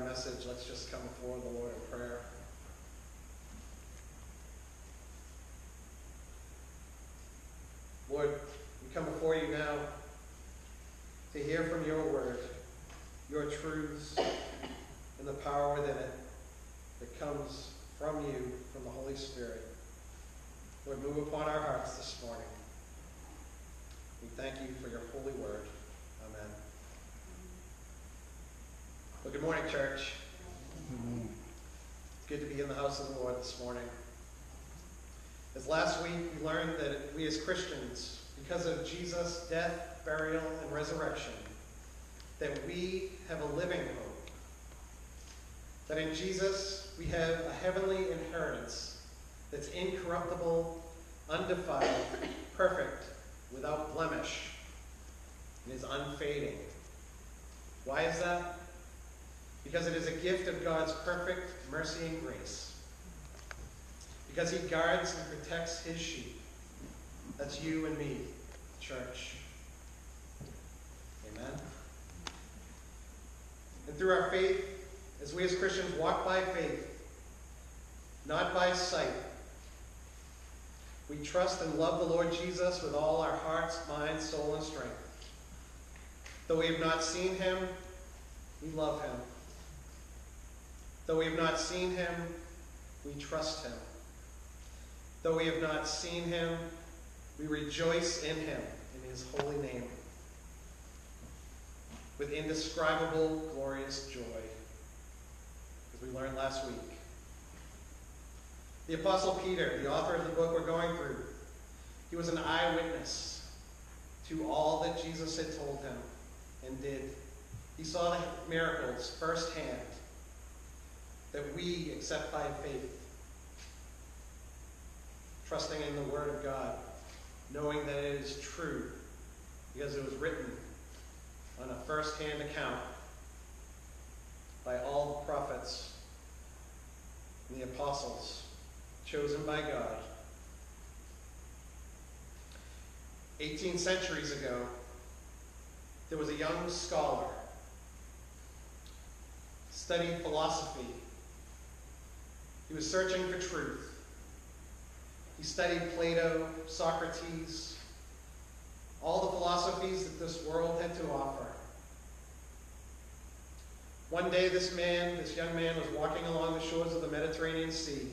message, let's just come before the Lord in prayer. Lord, we come before you now to hear from your word, your truths, and the power within it that comes from you, from the Holy Spirit. Lord, move upon our hearts this morning. We thank you for your holy word. Amen. Well, good morning, church. Good to be in the house of the Lord this morning. As last week we learned that we as Christians, because of Jesus' death, burial, and resurrection, that we have a living hope. That in Jesus we have a heavenly inheritance that's incorruptible, undefiled, perfect, without blemish, and is unfading. Why is that? Because it is a gift of God's perfect mercy and grace. Because he guards and protects his sheep. That's you and me, church. Amen. And through our faith, as we as Christians walk by faith, not by sight, we trust and love the Lord Jesus with all our hearts, mind, soul, and strength. Though we have not seen him, we love him. Though we have not seen him, we trust him. Though we have not seen him, we rejoice in him, in his holy name, with indescribable, glorious joy, as we learned last week. The Apostle Peter, the author of the book we're going through, he was an eyewitness to all that Jesus had told him and did. He saw the miracles firsthand that we accept by faith, trusting in the Word of God, knowing that it is true because it was written on a first-hand account by all the prophets and the apostles chosen by God. 18 centuries ago, there was a young scholar studying philosophy. He was searching for truth. He studied Plato, Socrates, all the philosophies that this world had to offer. One day, this man, this young man, was walking along the shores of the Mediterranean Sea,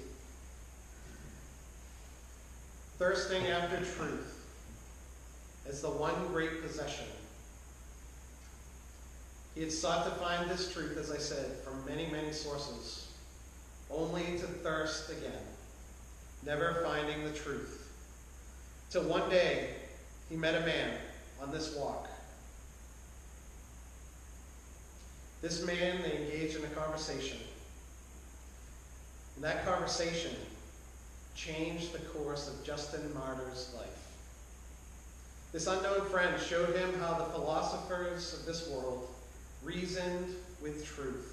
thirsting after truth as the one great possession. He had sought to find this truth, as I said, from many, many sources, only to thirst again, never finding the truth. Till one day he met a man on this walk. This man, they engaged in a conversation. And that conversation changed the course of Justin Martyr's life. This unknown friend showed him how the philosophers of this world reasoned with truth.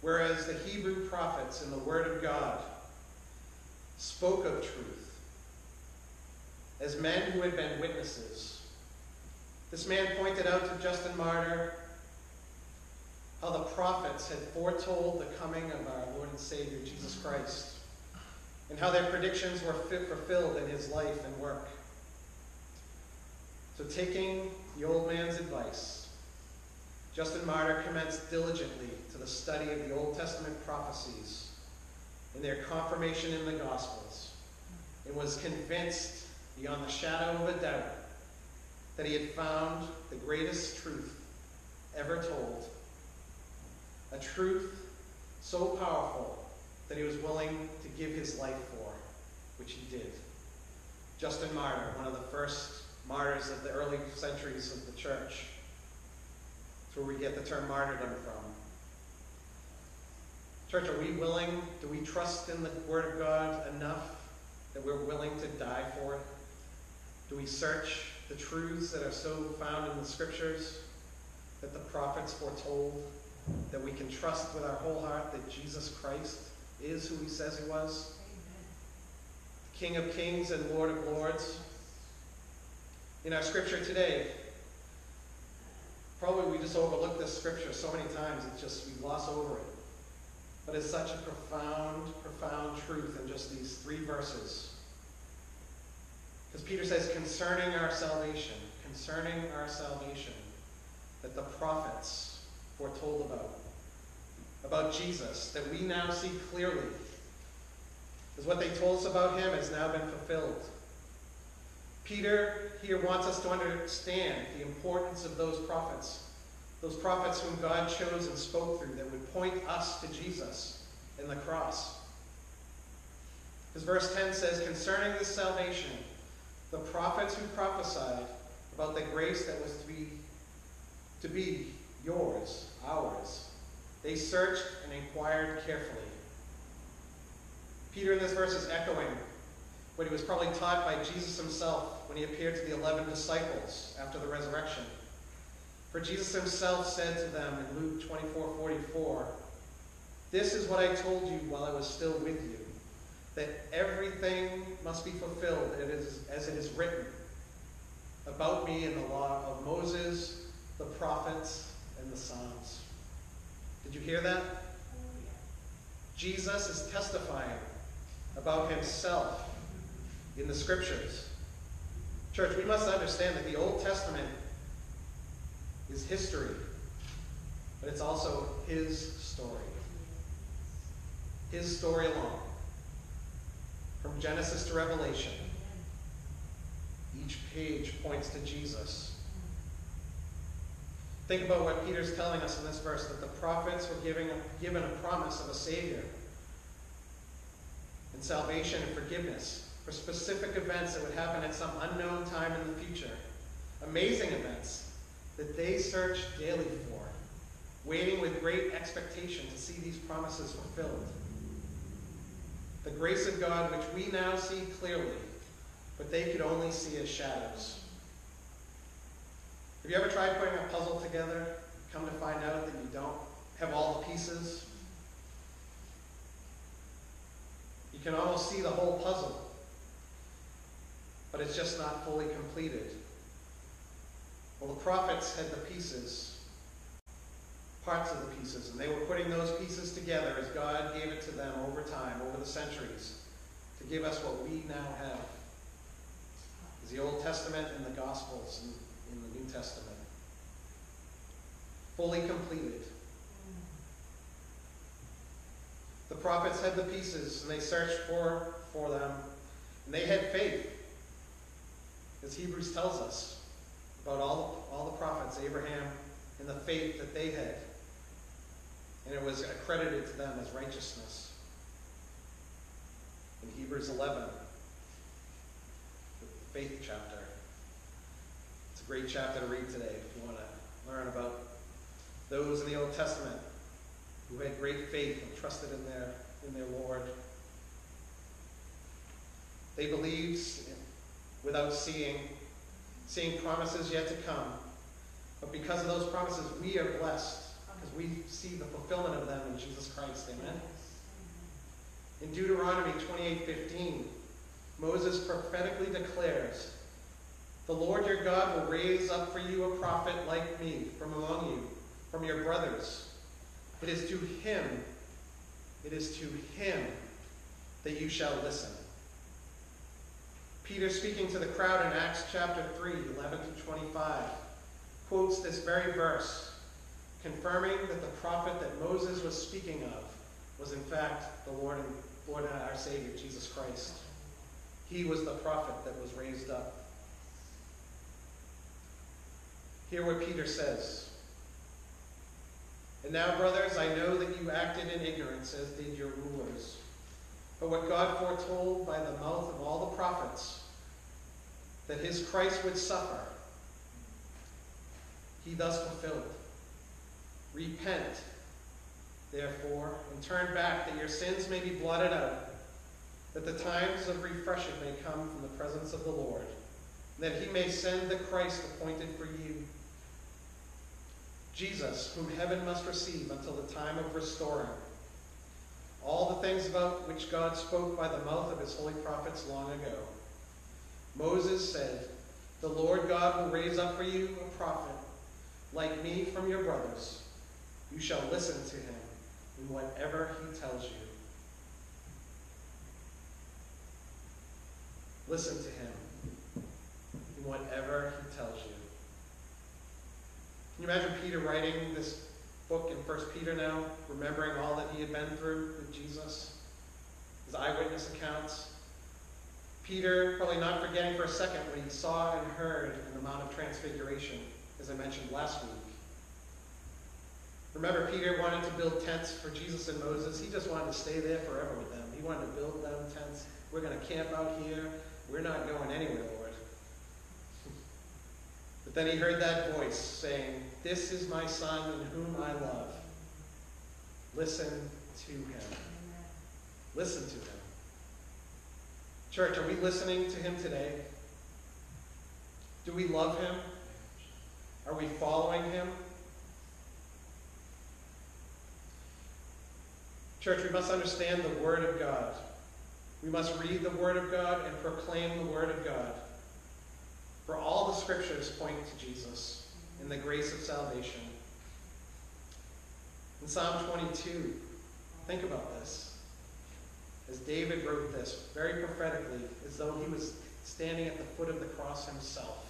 Whereas the Hebrew prophets in the Word of God spoke of truth as men who had been witnesses. This man pointed out to Justin Martyr how the prophets had foretold the coming of our Lord and Savior Jesus Christ and how their predictions were fulfilled in his life and work. So, taking the old man's advice, Justin Martyr commenced diligently to the study of the Old Testament prophecies and their confirmation in the Gospels, and was convinced beyond the shadow of a doubt that he had found the greatest truth ever told. A truth so powerful that he was willing to give his life for, which he did. Justin Martyr, one of the first martyrs of the early centuries of the church. Where we get the term martyrdom from. Church, are we willing, do we trust in the Word of God enough that we're willing to die for it? Do we search the truths that are so found in the Scriptures that the prophets foretold? That we can trust with our whole heart that Jesus Christ is who he says he was? King of kings and Lord of lords. In our scripture today, Probably we just overlook this scripture so many times, it's just we gloss over it. But it's such a profound, profound truth in just these three verses. Because Peter says, concerning our salvation, concerning our salvation, that the prophets foretold about, about Jesus, that we now see clearly, is what they told us about him has now been fulfilled. Peter here wants us to understand the importance of those prophets, those prophets whom God chose and spoke through that would point us to Jesus and the cross. Because verse 10 says, Concerning this salvation, the prophets who prophesied about the grace that was to be, to be yours, ours, they searched and inquired carefully. Peter in this verse is echoing what he was probably taught by Jesus himself when he appeared to the eleven disciples after the resurrection. For Jesus himself said to them in Luke 24 44, This is what I told you while I was still with you, that everything must be fulfilled as it is written about me in the law of Moses, the prophets, and the Psalms. Did you hear that? Jesus is testifying about himself in the scriptures. Church, we must understand that the Old Testament is history, but it's also his story. His story alone. From Genesis to Revelation, each page points to Jesus. Think about what Peter's telling us in this verse that the prophets were giving given a promise of a Savior and salvation and forgiveness for specific events that would happen at some unknown time in the future. Amazing events that they searched daily for, waiting with great expectation to see these promises fulfilled. The grace of God, which we now see clearly, but they could only see as shadows. Have you ever tried putting a puzzle together, come to find out that you don't have all the pieces? You can almost see the whole puzzle, but it's just not fully completed. Well, the prophets had the pieces, parts of the pieces, and they were putting those pieces together as God gave it to them over time, over the centuries, to give us what we now have. Is the Old Testament and the Gospels in, in the New Testament. Fully completed. The prophets had the pieces, and they searched for, for them, and they had faith, as Hebrews tells us about all the, all the prophets, Abraham, and the faith that they had. And it was accredited to them as righteousness. In Hebrews 11, the faith chapter. It's a great chapter to read today if you want to learn about those in the Old Testament who had great faith and trusted in their, in their Lord. They believed without seeing, seeing promises yet to come. But because of those promises, we are blessed because we see the fulfillment of them in Jesus Christ. Amen. In Deuteronomy 28:15, Moses prophetically declares, "The Lord your God will raise up for you a prophet like me from among you, from your brothers. It is to him, it is to him that you shall listen." Peter, speaking to the crowd in Acts chapter 3, 11 to 25, quotes this very verse, confirming that the prophet that Moses was speaking of was in fact the Lord and Lord and our Savior, Jesus Christ. He was the prophet that was raised up. Hear what Peter says. And now, brothers, I know that you acted in ignorance, as did your rulers. But what God foretold by the mouth of all the prophets, that his Christ would suffer, he thus fulfilled. Repent, therefore, and turn back, that your sins may be blotted out, that the times of refreshing may come from the presence of the Lord, that he may send the Christ appointed for you. Jesus, whom heaven must receive until the time of restoring all the things about which God spoke by the mouth of his holy prophets long ago. Moses said, The Lord God will raise up for you a prophet like me from your brothers, you shall listen to him in whatever he tells you. Listen to him in whatever he tells you. Can you imagine Peter writing this book in First Peter now, remembering all that he had been through with Jesus, his eyewitness accounts? Peter probably not forgetting for a second what he saw and heard in the Mount of Transfiguration, as I mentioned last week. Remember, Peter wanted to build tents for Jesus and Moses. He just wanted to stay there forever with them. He wanted to build them tents. We're going to camp out here. We're not going anywhere, Lord. Then he heard that voice saying, This is my son in whom I love. Listen to him. Listen to him. Church, are we listening to him today? Do we love him? Are we following him? Church, we must understand the Word of God. We must read the Word of God and proclaim the Word of God. For all the scriptures point to Jesus in the grace of salvation. In Psalm 22, think about this. As David wrote this very prophetically, as though he was standing at the foot of the cross himself.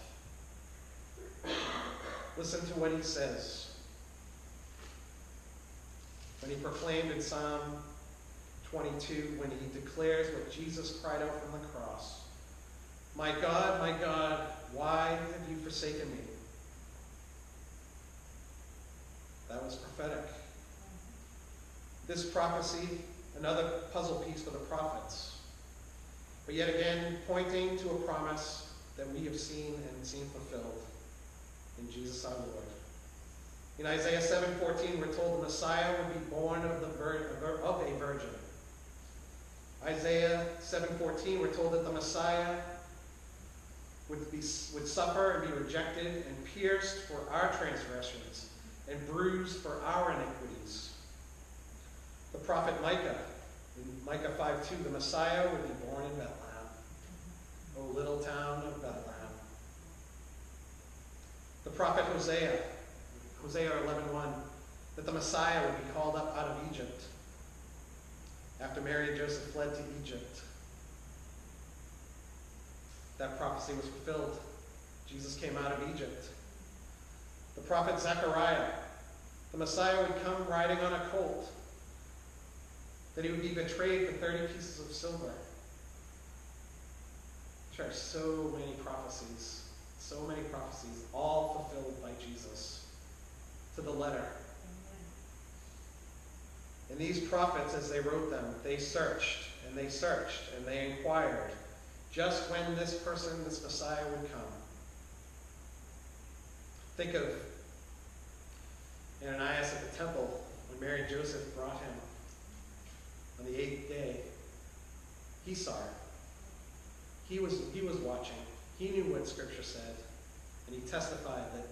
Listen to what he says when he proclaimed in Psalm 22, when he declares what Jesus cried out from the cross My God, my God, why have you forsaken me? That was prophetic. This prophecy, another puzzle piece for the prophets, but yet again pointing to a promise that we have seen and seen fulfilled in Jesus our Lord. In Isaiah 7:14, we're told the Messiah would be born of, the vir- of a virgin. Isaiah 7:14, we're told that the Messiah would, be, would suffer and be rejected and pierced for our transgressions and bruised for our iniquities. The prophet Micah, in Micah 5:2, the Messiah would be born in Bethlehem, O little town of Bethlehem. The prophet Hosea, Hosea 11:1, that the Messiah would be called up out of Egypt after Mary and Joseph fled to Egypt. That prophecy was fulfilled. Jesus came out of Egypt. The prophet Zechariah, the Messiah would come riding on a colt, that he would be betrayed for 30 pieces of silver. There are so many prophecies, so many prophecies, all fulfilled by Jesus to the letter. And these prophets, as they wrote them, they searched and they searched and they inquired just when this person, this Messiah, would come. Think of Ananias at the temple when Mary and Joseph brought him on the eighth day. He saw it. He was, he was watching. He knew what Scripture said. And he testified that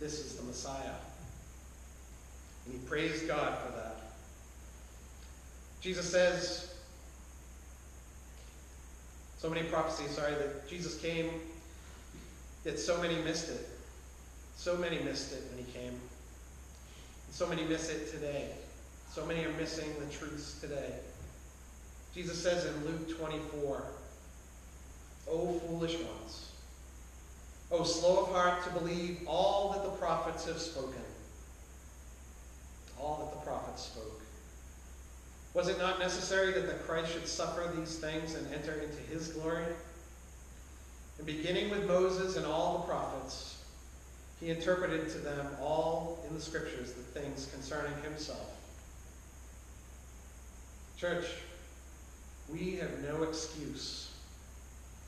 this is the Messiah. And he praised God for that. Jesus says, so many prophecies, sorry, that Jesus came, that so many missed it. So many missed it when he came. And so many miss it today. So many are missing the truths today. Jesus says in Luke 24, O foolish ones, O slow of heart to believe all that the prophets have spoken. All that the prophets spoke. Was it not necessary that the Christ should suffer these things and enter into his glory? And beginning with Moses and all the prophets, he interpreted to them all in the scriptures the things concerning himself. Church, we have no excuse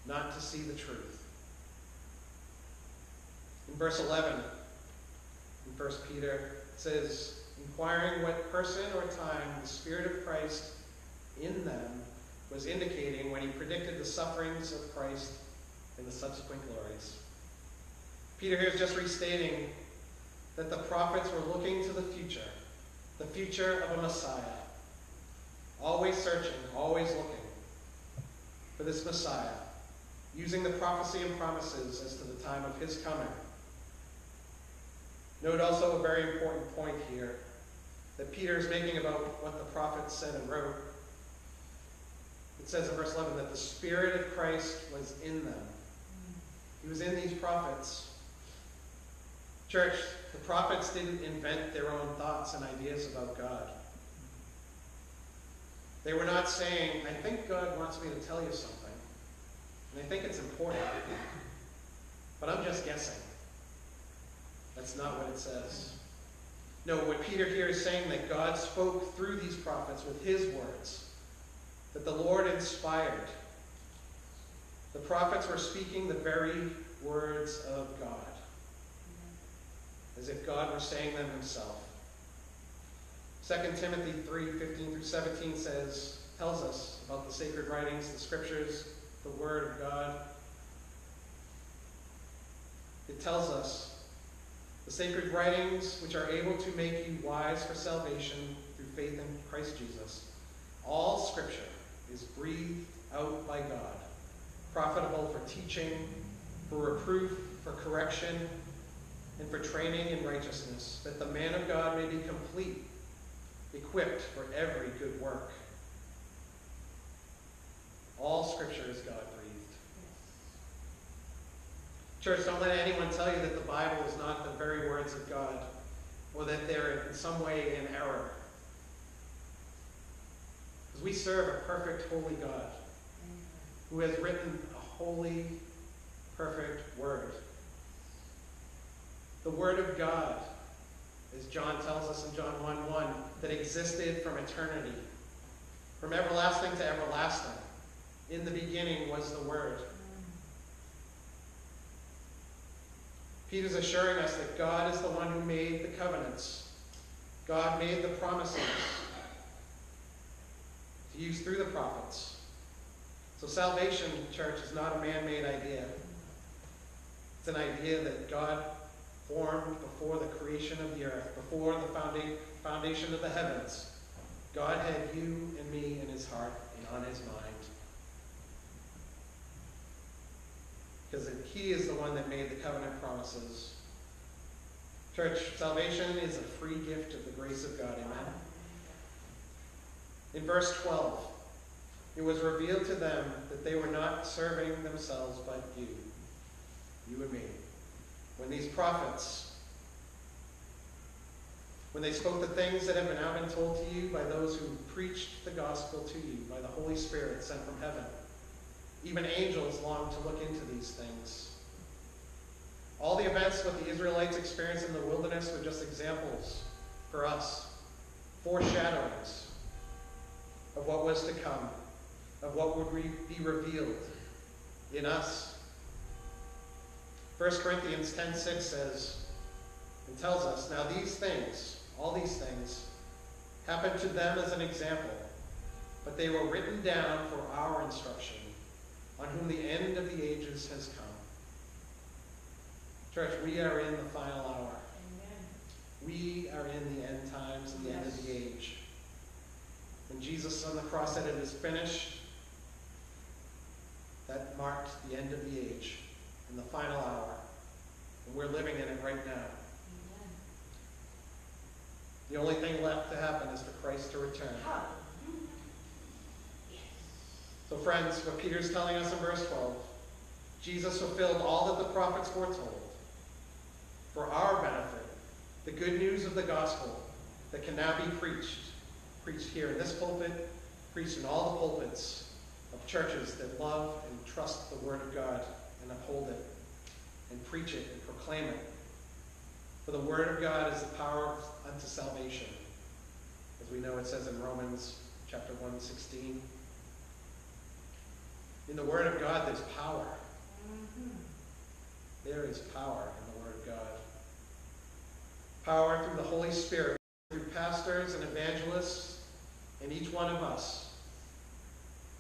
not to see the truth. In verse 11, in 1 Peter, it says, inquiring what person or time the Spirit of Christ in them was indicating when he predicted the sufferings of Christ and the subsequent glories. Peter here is just restating that the prophets were looking to the future, the future of a Messiah, always searching, always looking for this Messiah, using the prophecy and promises as to the time of his coming. Note also a very important point here that Peter is making about what the prophets said and wrote. It says in verse 11 that the Spirit of Christ was in them. He was in these prophets. Church, the prophets didn't invent their own thoughts and ideas about God. They were not saying, I think God wants me to tell you something. And I think it's important. But I'm just guessing. That's not what it says. No, what Peter here is saying that God spoke through these prophets with his words, that the Lord inspired. The prophets were speaking the very words of God, as if God were saying them himself. 2 Timothy 3 15 through 17 says, tells us about the sacred writings, the scriptures, the Word of God. It tells us the sacred writings which are able to make you wise for salvation through faith in Christ Jesus. All scripture is breathed out by God, profitable for teaching, for reproof, for correction, and for training in righteousness, that the man of God may be complete, equipped for every good work. All scripture is God. Church, don't let anyone tell you that the Bible is not the very words of God or that they're in some way in error. Because we serve a perfect, holy God who has written a holy, perfect word. The Word of God, as John tells us in John 1 1, that existed from eternity, from everlasting to everlasting. In the beginning was the Word. Peter's assuring us that God is the one who made the covenants. God made the promises to use through the prophets. So salvation, church, is not a man-made idea. It's an idea that God formed before the creation of the earth, before the foundation of the heavens. God had you and me in his heart and on his mind. Because he is the one that made the covenant promises. Church, salvation is a free gift of the grace of God. Amen. In verse 12, it was revealed to them that they were not serving themselves but you, you and me. When these prophets, when they spoke the things that have been told to you by those who preached the gospel to you by the Holy Spirit sent from heaven, even angels long to look into these things. All the events what the Israelites experienced in the wilderness were just examples for us, foreshadowings of what was to come, of what would be revealed in us. 1 Corinthians 10:6 says and tells us, now these things, all these things, happened to them as an example, but they were written down for our instruction on whom the end of the ages has come. Church, we are in the final hour. Amen. We are in the end times, the yes. end of the age. When Jesus on the cross said, It is finished, that marked the end of the age and the final hour. And we're living in it right now. Amen. The only thing left to happen is for Christ to return. So, friends, what Peter's telling us in verse 12 Jesus fulfilled all that the prophets foretold for our benefit, the good news of the gospel that can now be preached, preached here in this pulpit, preached in all the pulpits of churches that love and trust the Word of God and uphold it and preach it and proclaim it. For the Word of God is the power unto salvation. As we know it says in Romans chapter 1, 16. In the Word of God, there's power. There is power in the Word of God. Power through the Holy Spirit, through pastors and evangelists, and each one of us.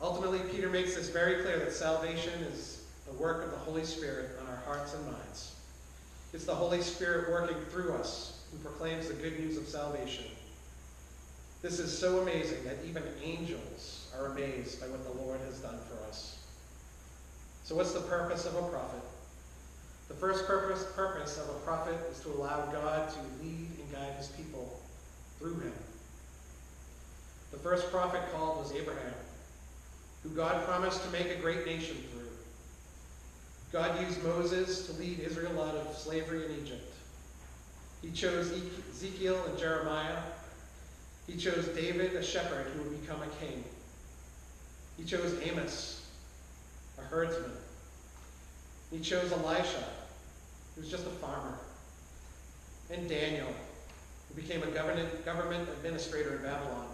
Ultimately, Peter makes this very clear that salvation is the work of the Holy Spirit on our hearts and minds. It's the Holy Spirit working through us who proclaims the good news of salvation. This is so amazing that even angels are amazed by what the Lord has done for us. So, what's the purpose of a prophet? The first purpose, purpose of a prophet is to allow God to lead and guide his people through him. The first prophet called was Abraham, who God promised to make a great nation through. God used Moses to lead Israel out of slavery in Egypt. He chose Ezekiel and Jeremiah. He chose David, a shepherd who would become a king. He chose Amos, a herdsman. He chose Elisha, who was just a farmer. And Daniel, who became a government, administrator in Babylon.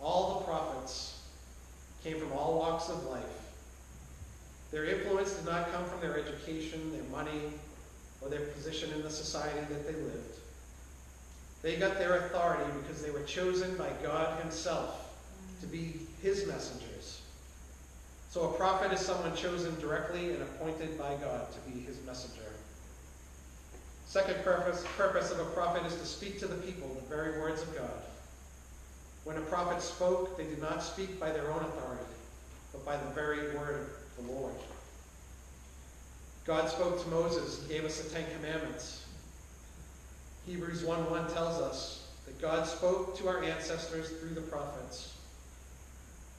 All the prophets came from all walks of life. Their influence did not come from their education, their money, or their position in the society that they lived. They got their authority because they were chosen by God Himself to be His messengers. So a prophet is someone chosen directly and appointed by God to be His messenger. Second purpose, purpose of a prophet is to speak to the people the very words of God. When a prophet spoke, they did not speak by their own authority, but by the very word of the Lord. God spoke to Moses, he gave us the Ten Commandments. Hebrews 1.1 tells us that God spoke to our ancestors through the prophets.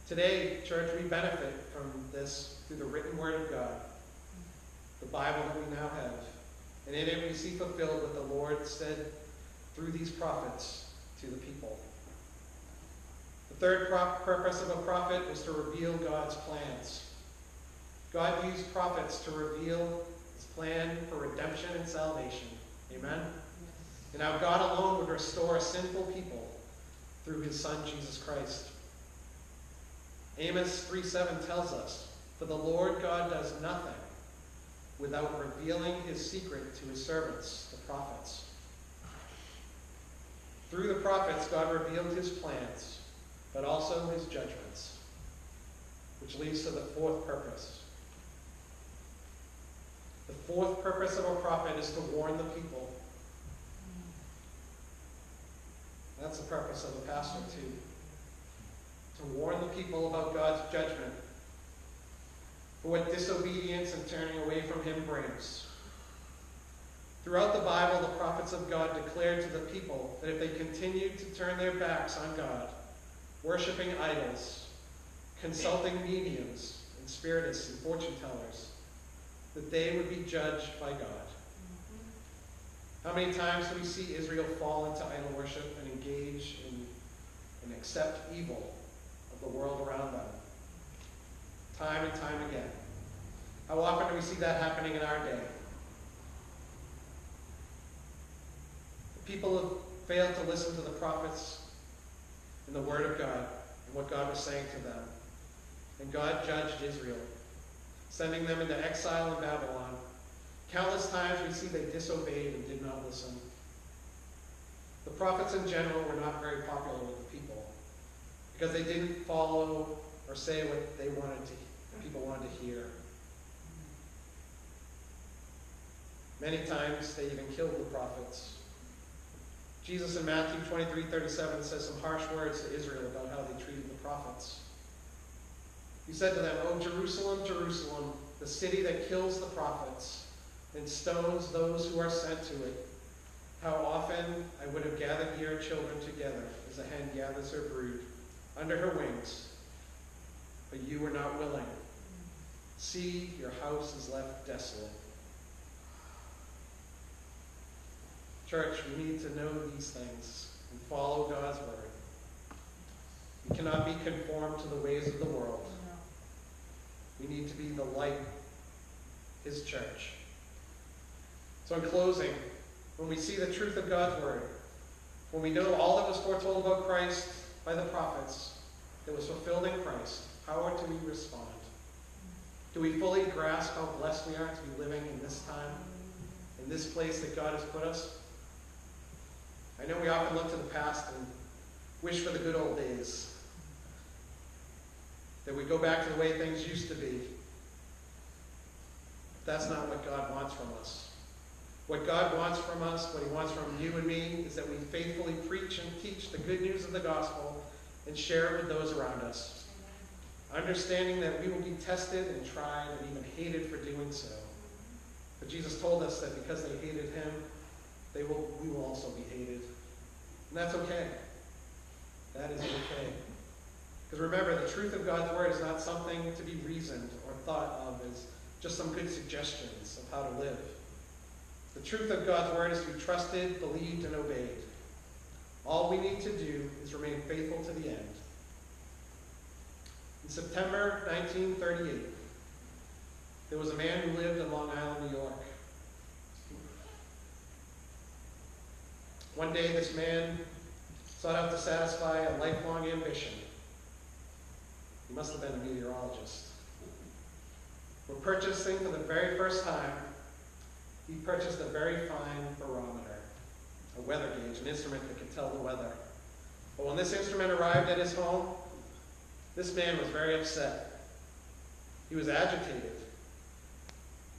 Today, church, we benefit from this through the written word of God, the Bible that we now have. And in it we see fulfilled what the Lord said through these prophets to the people. The third purpose of a prophet was to reveal God's plans. God used prophets to reveal his plan for redemption and salvation. Amen? And how God alone would restore a sinful people through his Son, Jesus Christ. Amos 3.7 tells us, For the Lord God does nothing without revealing his secret to his servants, the prophets. Through the prophets, God revealed his plans, but also his judgments, which leads to the fourth purpose. The fourth purpose of a prophet is to warn the people. That's the purpose of a pastor, too. To warn the people about God's judgment for what disobedience and turning away from him brings. Throughout the Bible, the prophets of God declared to the people that if they continued to turn their backs on God, worshiping idols, consulting mediums and spiritists and fortune tellers, that they would be judged by God. How many times do we see Israel fall into idol worship and engage in and accept evil of the world around them? Time and time again. How often do we see that happening in our day? The people have failed to listen to the prophets and the Word of God and what God was saying to them. And God judged Israel, sending them into exile in Babylon. Countless times we see they disobeyed and did not listen. The prophets in general were not very popular with the people because they didn't follow or say what they wanted to people wanted to hear. Many times they even killed the prophets. Jesus in Matthew 23 37 says some harsh words to Israel about how they treated the prophets. He said to them, O Jerusalem, Jerusalem, the city that kills the prophets and stones those who are sent to it. How often I would have gathered your children together as a hen gathers her brood under her wings, but you were not willing. See, your house is left desolate. Church, we need to know these things and follow God's word. We cannot be conformed to the ways of the world. We need to be the light, his church. So in closing, when we see the truth of God's word, when we know all that was foretold about Christ by the prophets, that was fulfilled in Christ, how do we respond? Do we fully grasp how blessed we are to be living in this time, in this place that God has put us? I know we often look to the past and wish for the good old days. That we go back to the way things used to be. But That's not what God wants from us. What God wants from us, what He wants from you and me, is that we faithfully preach and teach the good news of the gospel and share it with those around us. Understanding that we will be tested and tried and even hated for doing so. But Jesus told us that because they hated him, they will, we will also be hated. And that's okay. That is okay. Because remember, the truth of God's word is not something to be reasoned or thought of as just some good suggestions of how to live. The truth of God's word is to be trusted, believed, and obeyed. All we need to do is remain faithful to the end. In September 1938, there was a man who lived in Long Island, New York. One day, this man sought out to satisfy a lifelong ambition. He must have been a meteorologist. For purchasing for the very first time, he purchased a very fine barometer, a weather gauge, an instrument that could tell the weather. But when this instrument arrived at his home, this man was very upset. He was agitated,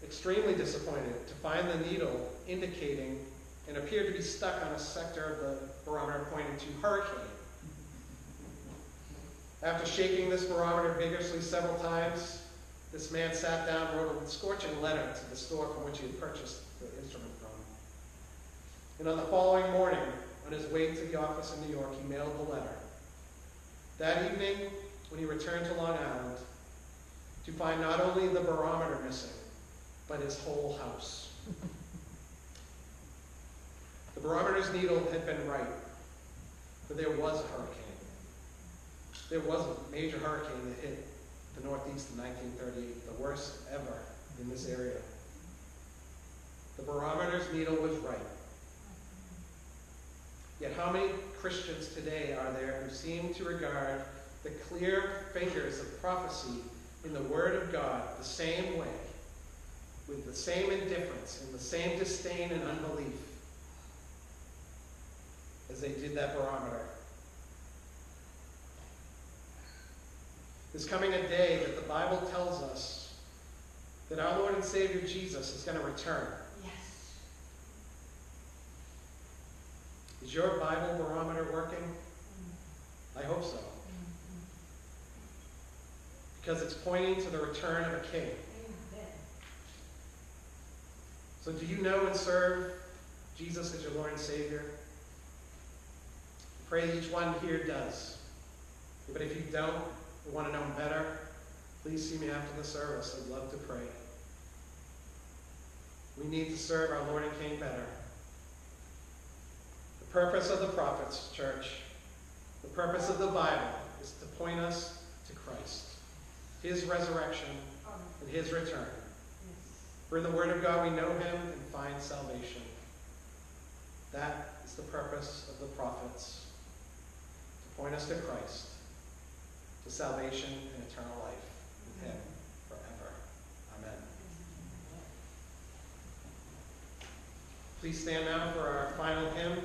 extremely disappointed to find the needle indicating and appeared to be stuck on a sector of the barometer pointing to hurricane. After shaking this barometer vigorously several times, this man sat down and wrote a scorching letter to the store from which he had purchased the instrument from. And on the following morning, on his way to the office in New York, he mailed the letter. That evening, when he returned to Long Island, to find not only the barometer missing, but his whole house. The barometer's needle had been right, but there was a hurricane. There was a major hurricane that hit the Northeast in 1938, the worst ever in this area. The barometer's needle was right. Yet how many Christians today are there who seem to regard the clear fingers of prophecy in the Word of God the same way, with the same indifference and the same disdain and unbelief as they did that barometer? There's coming a day that the Bible tells us that our Lord and Savior Jesus is going to return. Yes. Is your Bible barometer working? Mm-hmm. I hope so. Mm-hmm. Because it's pointing to the return of a king. Amen. So, do you know and serve Jesus as your Lord and Savior? I pray each one here does. But if you don't, or want to know him better, please see me after the service. I'd love to pray. We need to serve our Lord and King better. The purpose of the prophets, church, the purpose of the Bible is to point us to Christ, his resurrection, and his return. For in the Word of God we know him and find salvation. That is the purpose of the prophets, to point us to Christ, to salvation and eternal life with mm-hmm. him forever. Amen. Please stand now for our final hymn.